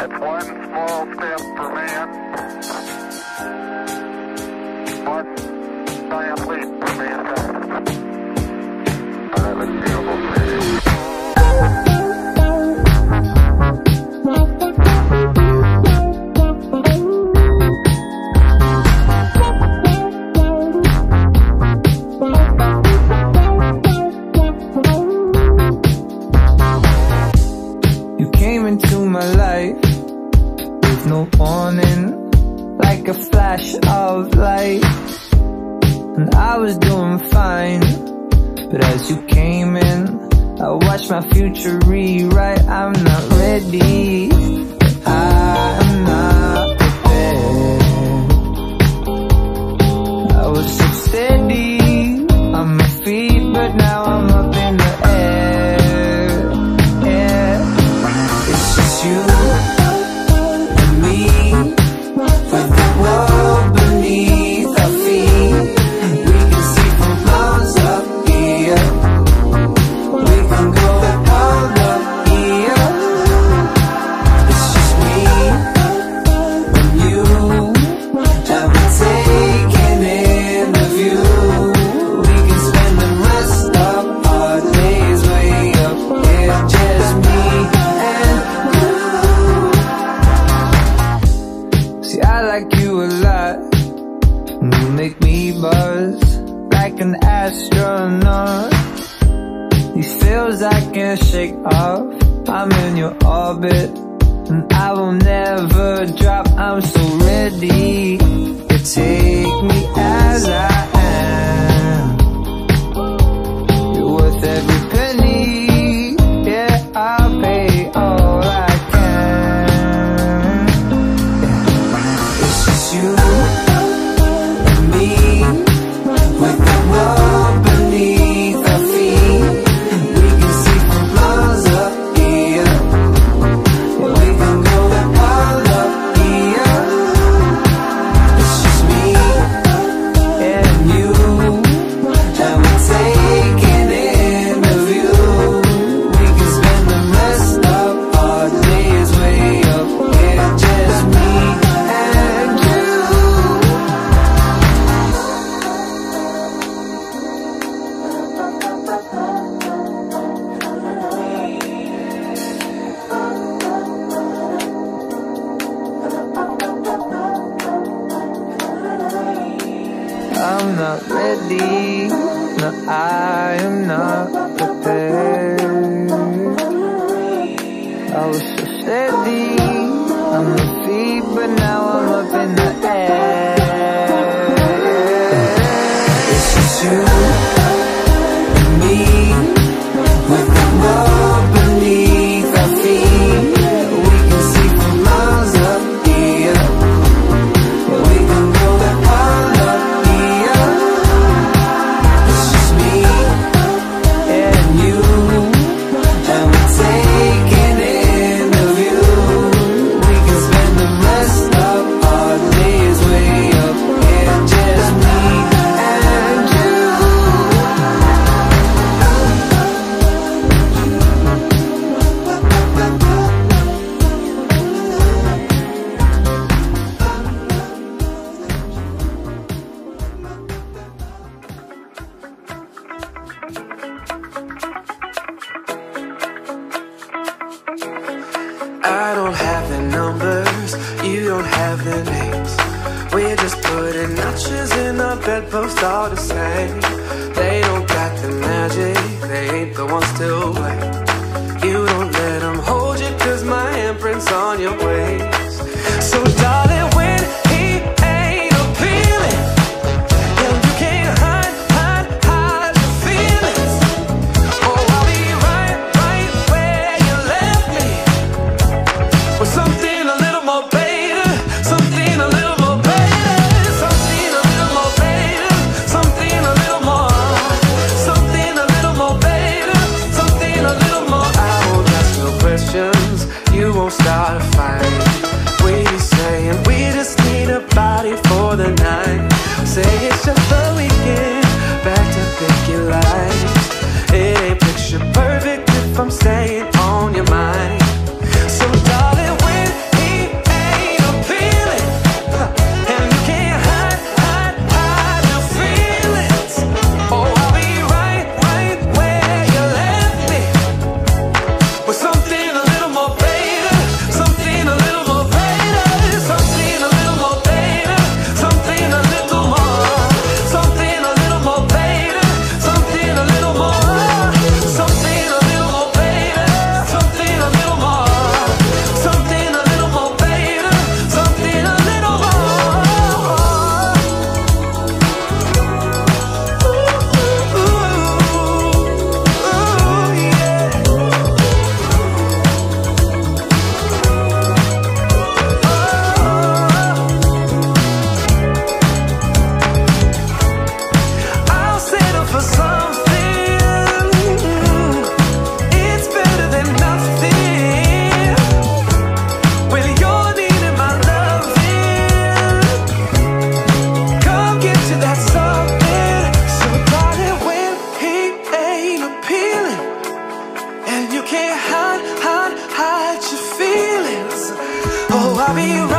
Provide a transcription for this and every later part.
It's one small step for man, one giant leap for mankind. All right, let's see. doing fine. But as you came in I watched my future rewrite. I'm not ready. I'm These feels I can't shake off. I'm in your orbit And I will never drop. I'm so ready To take me as I am. I'm not ready. No, I am not prepared. way. They don't got the magic, they ain't the ones to wait. You don't let them hold you, cause my imprint's on your way. to the I'll be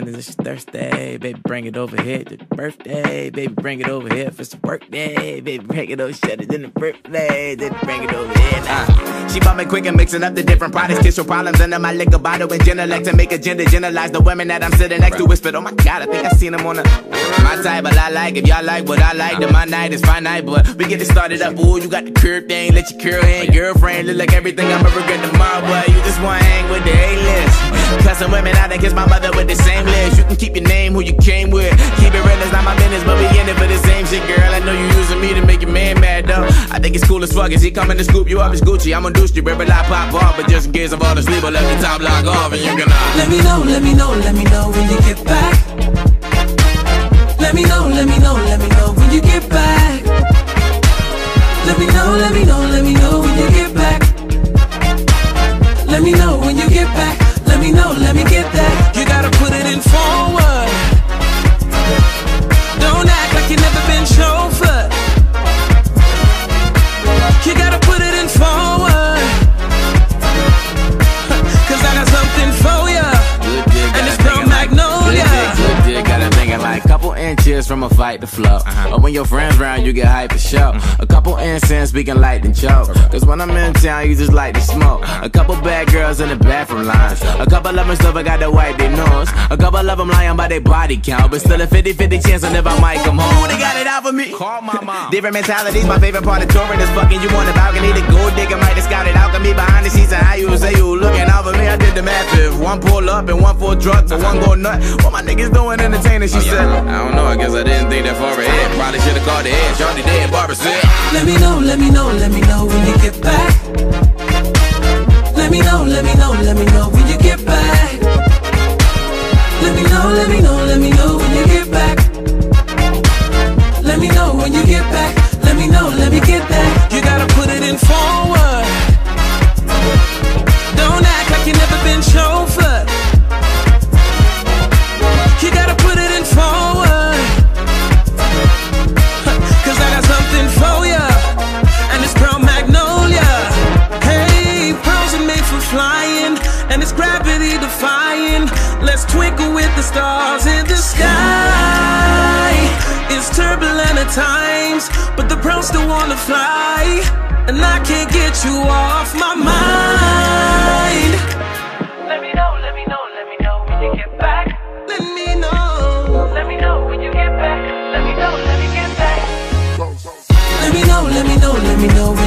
And she's thirsty, baby, bring it over here. The birthday, baby, bring it over here. It's a birthday, baby, bring it over, shut it in the birthday, then bring it over here. Nah. She bought me quick and mixing up the different products, kiss your problems under my liquor bottle and genelect to make a gender generalize the women that I'm sitting next to. Whispered, oh my god, I think I seen them on a my type, but I like if y'all like what I like, then my night is finite. But we get it started up. Ooh, you got the curve thing, let your curl hang, girlfriend look like everything I'm ever get tomorrow. But you just wanna hang with the A-list. Cussing women out and kiss my mother with the same list. You can keep your name, who you came with. Keep it real, it's not my business, but we in it for the same shit, girl. I know you using me to make your man mad, though. I think it's cool as fuck. Is he coming to scoop you up? It's Gucci. I'm a douche, you I pop off. But just in case I fall asleep, I let the top lock off and you can uh, Let me know, let me know, let me know when you get back. Let me know, let me know, let me know when you get back. Let me know, let me know, let me know when you get back. Let me know when you get back. Let me know, let me get that. You gotta put it in forward. Fight to flow. When your friends round, you get hype for show. A couple incense, we can light and choke. Cause when I'm in town, you just like to smoke. A couple bad girls in the bathroom line. A couple of them still got to wipe their nose. A couple of them lying by their body count. But still a 50 50 chance on if I might come home. They got it out for me. Call my mom. Different mentalities, my favorite part of touring is fucking you on the balcony. The gold digger might have scouted alchemy behind the scenes and how you say you looking out for me. I did the math. If one pull up and one full truck, but one go nut. What my niggas doing entertaining? She oh, said, I don't know. I guess I didn't think that far ahead. Probably should have called the head. Shorty dead. Barbara said. Let me know, let me know, let me know when you get back. Let me know, let me know, let me know when you get back. Let me know, let me know, let me know when you get back. Let me know when you get back. Let me know, let me get that. You gotta put it in forward. Let's twinkle with the stars in the sky. It's turbulent at times, but the pros still wanna fly. And I can't get you off my mind. Let me know, let me know, let me know when you get back. Let me know. Let me know when you get back. Let me know, let me get back. Let me know, let me know, let me know.